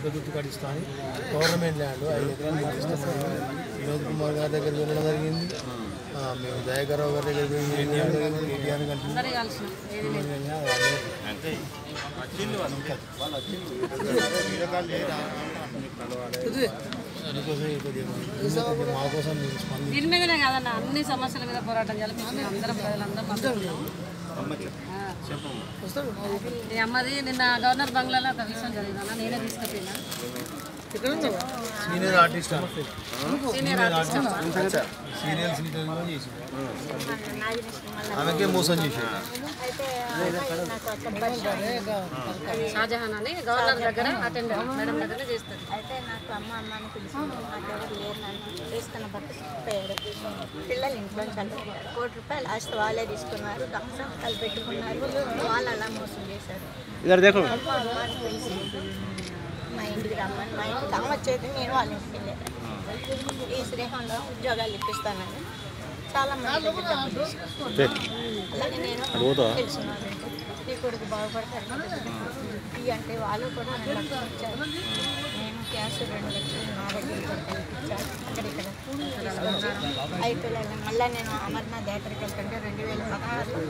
ఇంత గుర్తు కడిస్తాను government land ఐదు ఎకరాలు మాకు ఇస్తామని వినోద్ కుమార్ గారి దగ్గర వెళ్ళడం జరిగింది. ఆ, మేము దయాకరావు గారి దగ్గర మీరు స్పందించి దీని మీదనే కాదన్న అన్ని సమస్యల మీద పోరాటం చేయాలి. అందరం ప్రజలందరం అమ్మది నిన్న గవర్నర్ బంగ్లాలో ఒక విషయం జరిగిందన్న నేనే తీసుకుపోయినా. Senior artist senior artist serial serial కూడా చేసి ఆమెకే మోసం చేశాడు షాజహాన్ అని గవర్నర్ దగ్గర అటెండర్ మేడం దగ్గర చేస్తుంది అయితే నాకు అమ్మ అమ్మ అని పిలిచింది. లేరు నన్ను. తీసుకున్న భర్త చనిపోయాడు పిల్లలు ఇంట్లో చనిపోయారు కోటి రూపాయలు లాస్ట్ వాళ్ళే తీసుకున్నారు. డాక్టర్ పెట్టుకున్నారు. వాళ్ళు అలా మోసం చేశారు. అమ్మ అమ్మ అని మా ఇంటికి రమ్మని మా ఇంటికి అమ్మ వచ్చేది నేను వాళ్ళ ఇంటికి వెళ్ళాను. ఈ శ్రీహంలో ఉద్యోగాలు ఇప్పిస్తానని చాలా మంది దగ్గర డబ్బులు ఈ కొడుకు బాగుపడతారు ఈ అంటే వాళ్ళు కూడా రెండు లక్షలు ఇచ్చారు నేను క్యాష్ రెండు లక్షలు నా దగ్గర ఇచ్చాను అక్కడ ఇక్కడ తీసుకున్నాను. అయితే మళ్ళీ నేను అమర్నాథ్ యాత్రకి వెళ్తుంటే రెండు వేల పదహారులో